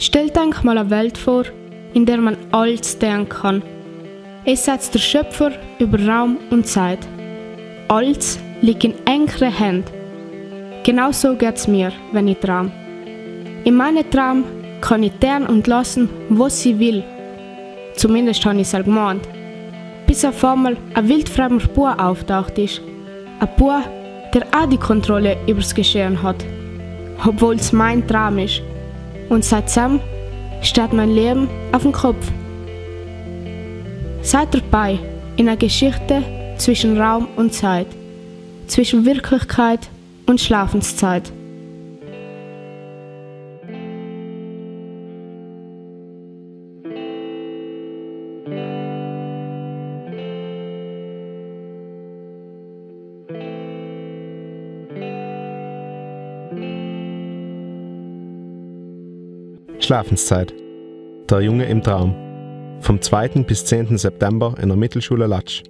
Stellt euch mal eine Welt vor, in der man alles denken kann. Es setzt der Schöpfer über Raum und Zeit. Alles liegt in engeren Händen. Genau so geht's mir, wenn ich traum. In meinem Traum kann ich tun und lassen, was ich will. Zumindest habe ich es gemeint. Bis auf einmal ein wildfremder Bub auftaucht ist. Ein Bub, der auch die Kontrolle über das Geschehen hat. Obwohl es mein Traum ist. Und seitdem steht mein Leben auf dem Kopf. Seid dabei in einer Geschichte zwischen Raum und Zeit, zwischen Wirklichkeit und Schlafenszeit. Schlafenszeit. Der Junge im Traum. Vom 2. bis 10. September in der Mittelschule Latsch.